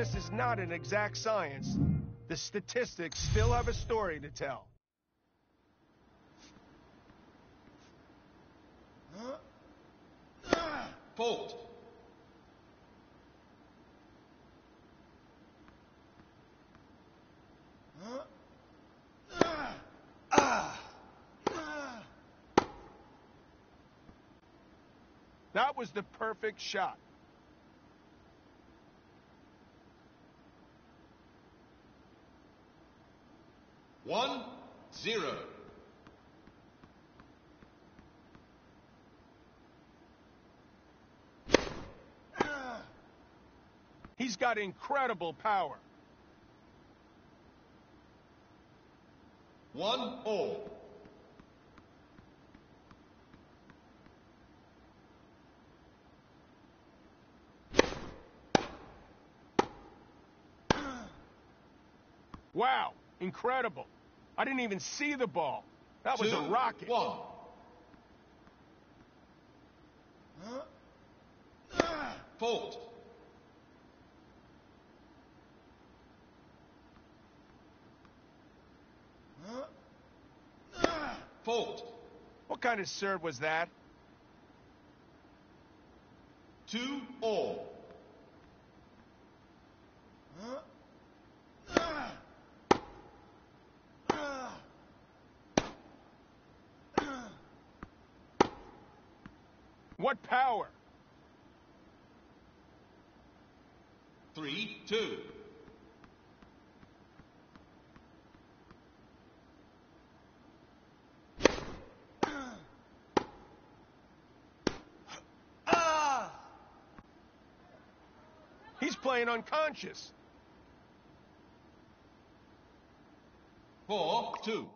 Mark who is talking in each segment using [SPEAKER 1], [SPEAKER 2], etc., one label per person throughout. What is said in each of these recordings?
[SPEAKER 1] tennis is not an exact science, the statistics still have a story to tell.
[SPEAKER 2] Fault.
[SPEAKER 1] That was the perfect shot.
[SPEAKER 2] One, zero.
[SPEAKER 1] He's got incredible power.
[SPEAKER 2] One, all.
[SPEAKER 1] Wow, incredible. I didn't even see the ball. That was
[SPEAKER 2] Two,
[SPEAKER 1] a rocket.
[SPEAKER 2] One. Fault. Fault.
[SPEAKER 1] What kind of serve was that?
[SPEAKER 2] Two, all.
[SPEAKER 1] What power?
[SPEAKER 2] Three, two.
[SPEAKER 1] He's playing unconscious.
[SPEAKER 2] Four, two.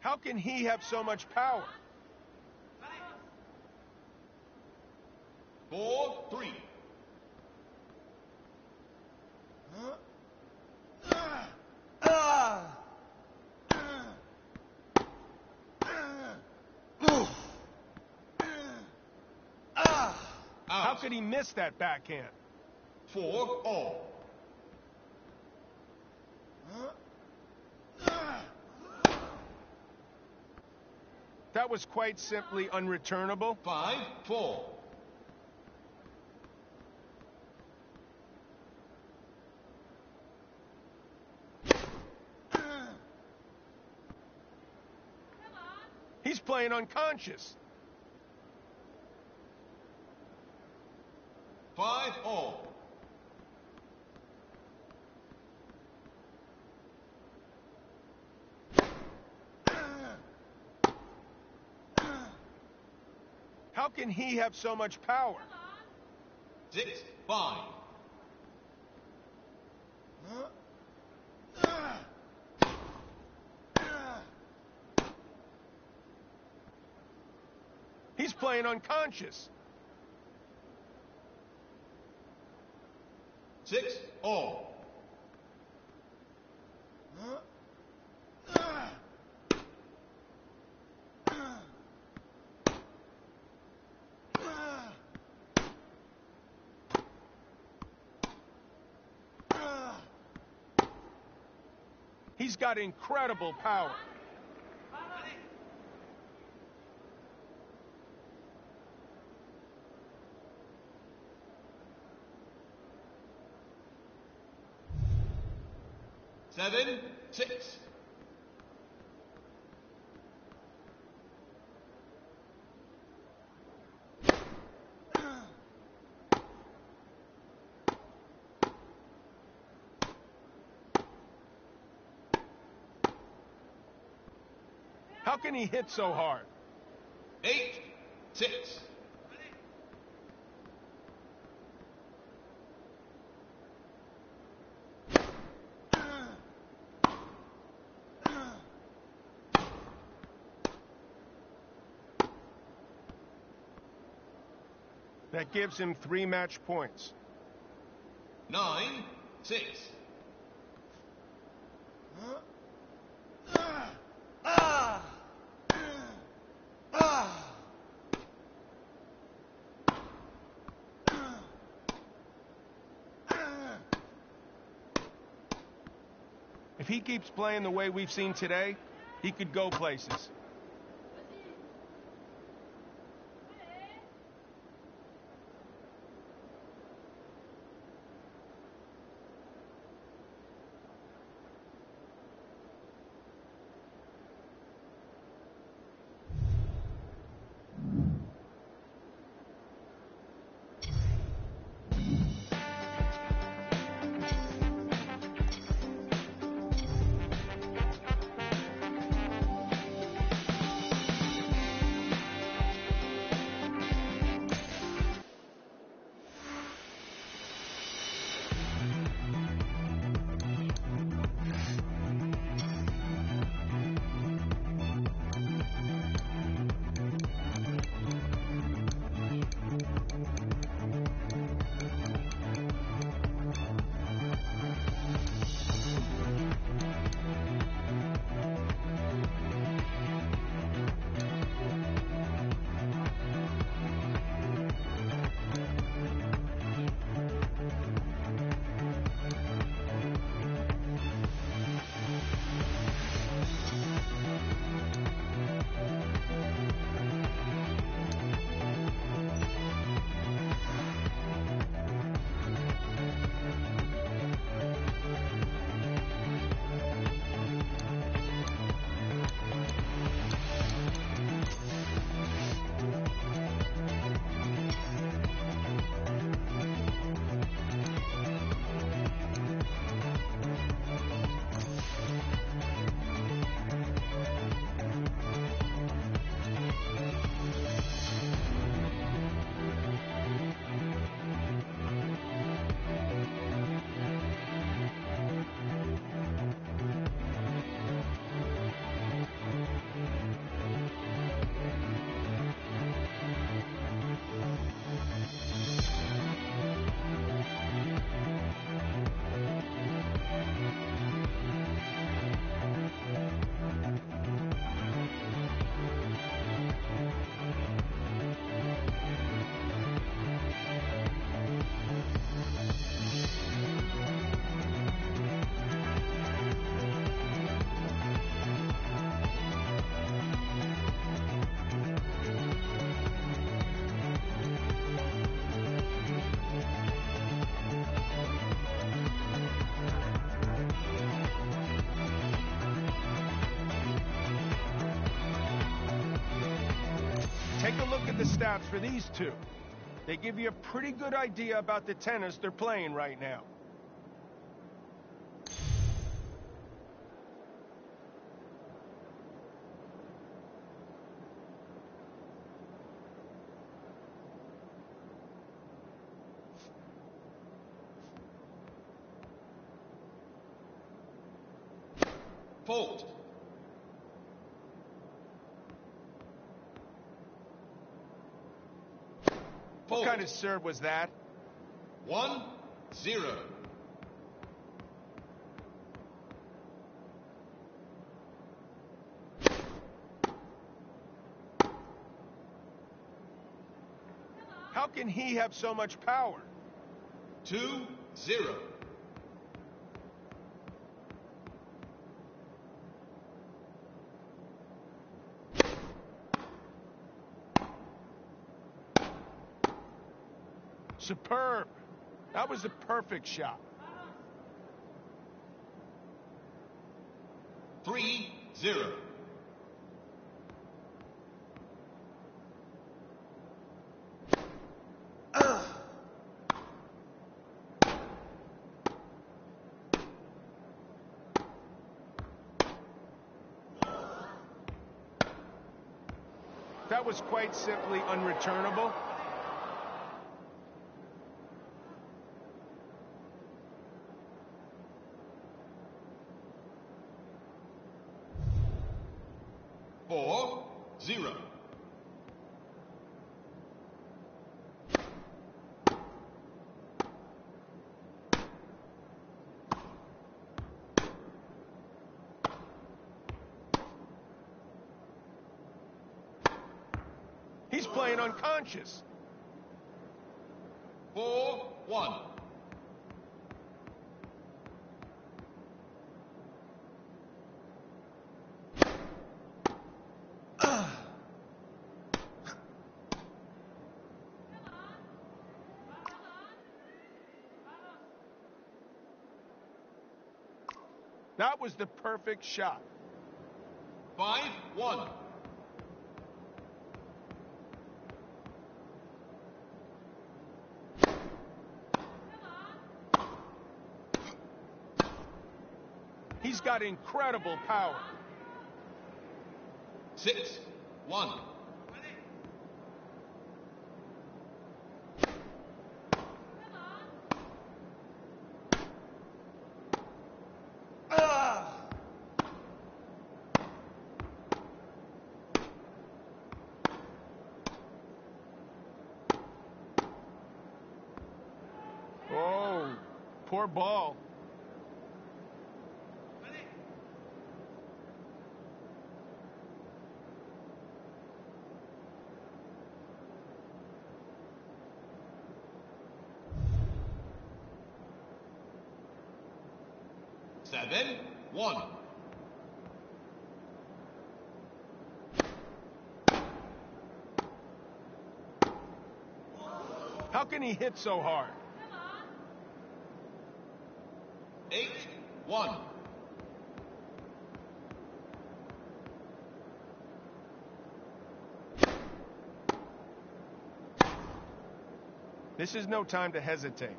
[SPEAKER 1] How can he have so much power?
[SPEAKER 2] Four, three.
[SPEAKER 1] How could he miss that backhand?
[SPEAKER 2] Four, all.
[SPEAKER 1] That was quite simply unreturnable.
[SPEAKER 2] Five, four.
[SPEAKER 1] He's playing unconscious.
[SPEAKER 2] Five all.
[SPEAKER 1] How can he have so much power?
[SPEAKER 2] Six, five.
[SPEAKER 1] He's playing unconscious.
[SPEAKER 2] Six all.
[SPEAKER 1] He's got incredible power.
[SPEAKER 2] Seven, six.
[SPEAKER 1] How can he hit so hard?
[SPEAKER 2] Eight, six.
[SPEAKER 1] That gives him three match points.
[SPEAKER 2] Nine, six.
[SPEAKER 1] If he keeps playing the way we've seen today, he could go places. Stats for these two. They give you a pretty good idea about the tennis they're playing right now.
[SPEAKER 2] Fault.
[SPEAKER 1] What kind of serve was that?
[SPEAKER 2] One, zero.
[SPEAKER 1] How can he have so much power?
[SPEAKER 2] Two, zero.
[SPEAKER 1] Superb. That was a perfect shot.
[SPEAKER 2] Three, zero.
[SPEAKER 1] That was quite simply unreturnable.
[SPEAKER 2] Four, zero.
[SPEAKER 1] He's playing unconscious.
[SPEAKER 2] Four, one.
[SPEAKER 1] That was the perfect shot.
[SPEAKER 2] Five, one.
[SPEAKER 1] He's got incredible power.
[SPEAKER 2] Six, one.
[SPEAKER 1] Oh, poor ball.
[SPEAKER 2] Seven, one.
[SPEAKER 1] How can he hit so hard?
[SPEAKER 2] Eight, one.
[SPEAKER 1] This is no time to hesitate.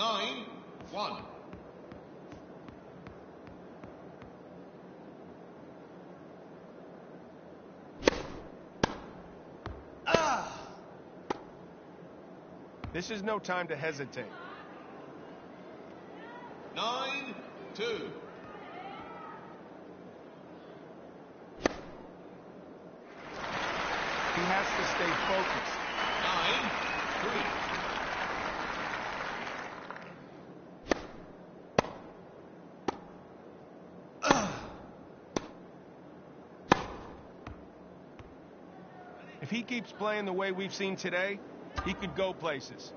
[SPEAKER 2] Nine, one.
[SPEAKER 1] This is no time to hesitate.
[SPEAKER 2] Nine, two.
[SPEAKER 1] He has to stay focused.
[SPEAKER 2] Nine, three.
[SPEAKER 1] If he keeps playing the way we've seen today, he could go places.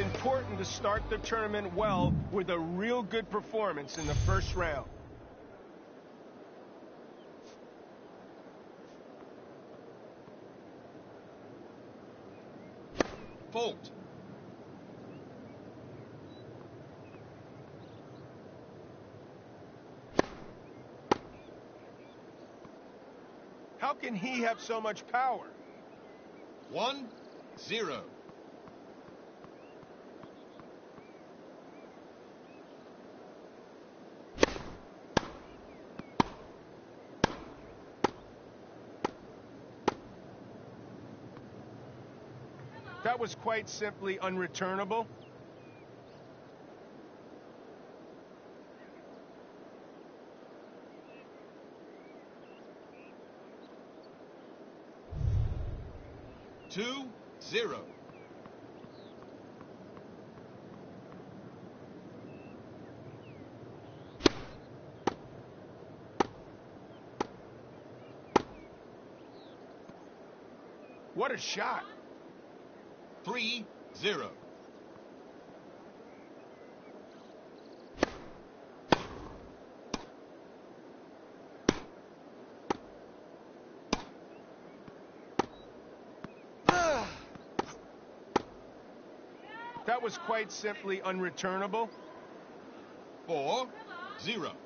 [SPEAKER 1] Important to start the tournament well with a real good performance in the first round.
[SPEAKER 2] Fault.
[SPEAKER 1] How can he have so much power?
[SPEAKER 2] One, zero.
[SPEAKER 1] That was quite simply unreturnable.
[SPEAKER 2] Two, zero.
[SPEAKER 1] What a shot.
[SPEAKER 2] Three, zero.
[SPEAKER 1] That was quite simply unreturnable.
[SPEAKER 2] Four, zero.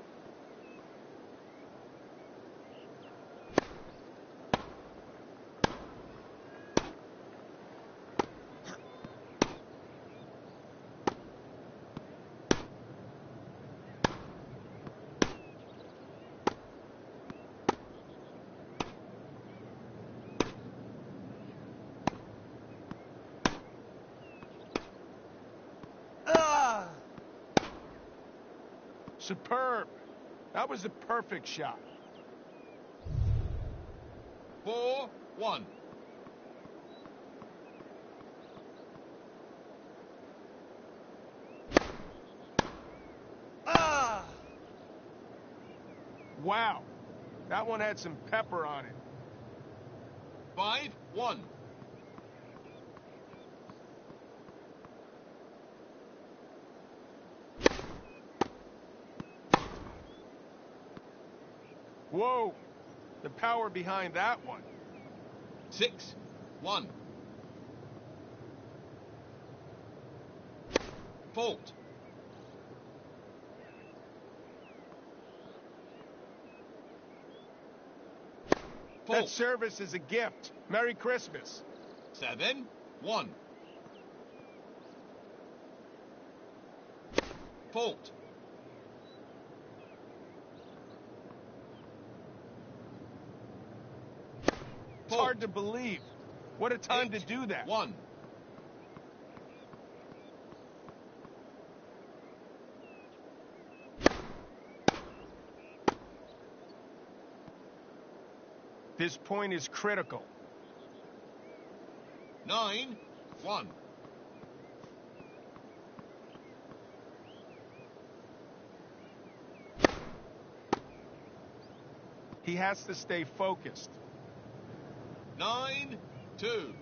[SPEAKER 1] Superb. That was a perfect shot.
[SPEAKER 2] Four, one.
[SPEAKER 1] Ah! Wow. That one had some pepper on it.
[SPEAKER 2] Five, one.
[SPEAKER 1] Whoa. The power behind that one.
[SPEAKER 2] Six, one. Fault.
[SPEAKER 1] That service is a gift. Merry Christmas.
[SPEAKER 2] Seven, one. Fault.
[SPEAKER 1] It's hard to believe. What a time
[SPEAKER 2] Eight,
[SPEAKER 1] to do that.
[SPEAKER 2] One.
[SPEAKER 1] This point is critical.
[SPEAKER 2] Nine, one.
[SPEAKER 1] He has to stay focused.
[SPEAKER 2] Nine, two.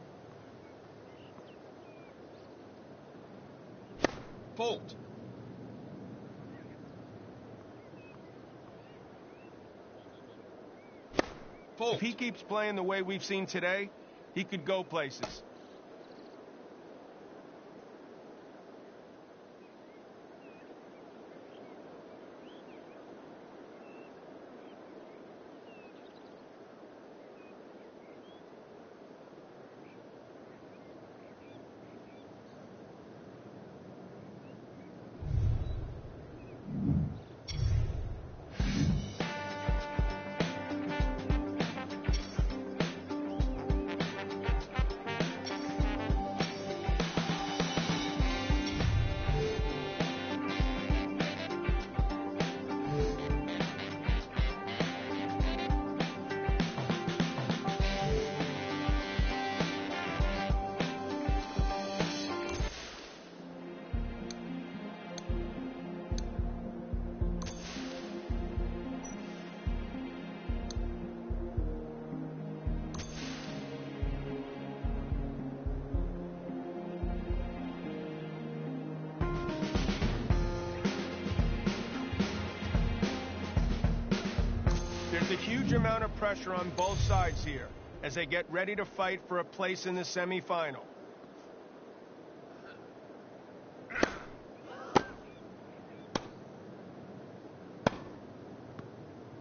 [SPEAKER 2] Fault. Fault.
[SPEAKER 1] If he keeps playing the way we've seen today, he could go places. A huge amount of pressure on both sides here as they get ready to fight for a place in the semifinal.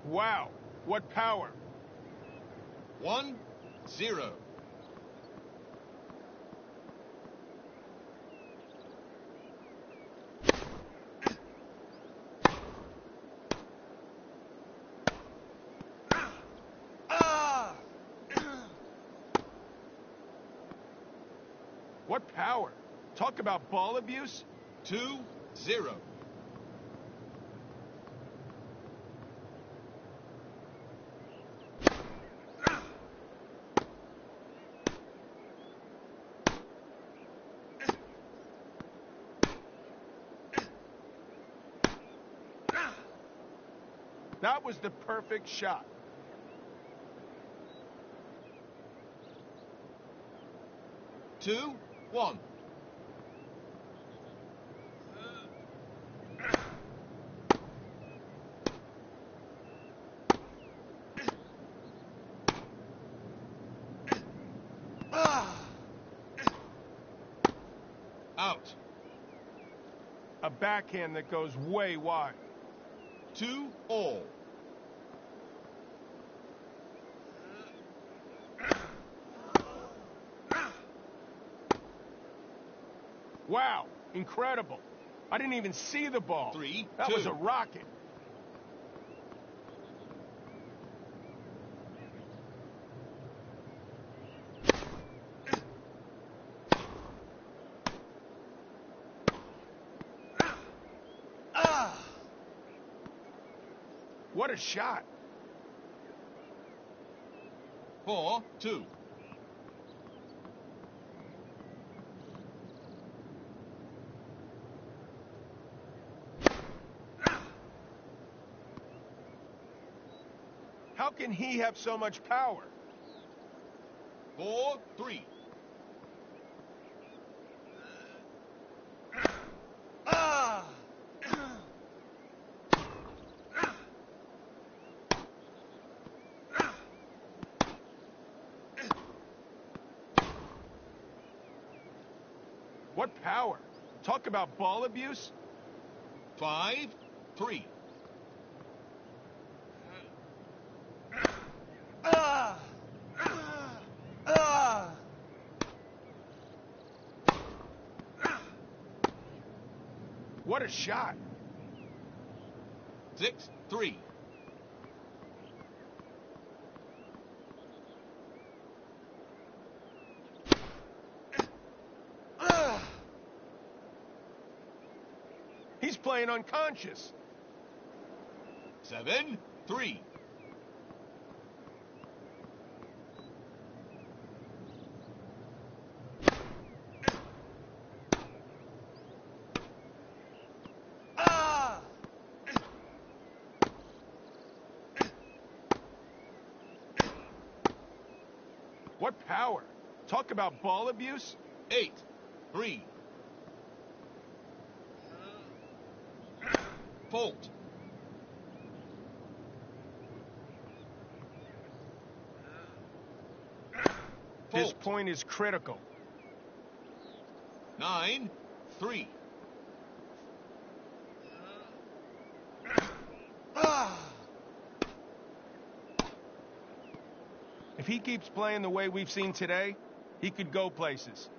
[SPEAKER 1] Wow, what power.
[SPEAKER 2] One, zero.
[SPEAKER 1] What power. Talk about ball abuse.
[SPEAKER 2] Two, zero.
[SPEAKER 1] That was the perfect shot.
[SPEAKER 2] Two, one. Ah. Out.
[SPEAKER 1] A backhand that goes way wide.
[SPEAKER 2] Two, all.
[SPEAKER 1] Wow, incredible. I didn't even see the ball.
[SPEAKER 2] Three,
[SPEAKER 1] That
[SPEAKER 2] two.
[SPEAKER 1] was a rocket. What a shot.
[SPEAKER 2] Four, two.
[SPEAKER 1] How can he have so much power?
[SPEAKER 2] Four, three.
[SPEAKER 1] What power. Talk about ball abuse.
[SPEAKER 2] Five, three.
[SPEAKER 1] What a shot.
[SPEAKER 2] Six, three.
[SPEAKER 1] He's playing unconscious.
[SPEAKER 2] Seven, three.
[SPEAKER 1] Power. Talk about ball abuse.
[SPEAKER 2] Eight, three. Bolt.
[SPEAKER 1] This point is critical.
[SPEAKER 2] Nine, three.
[SPEAKER 1] If he keeps playing the way we've seen today, he could go places.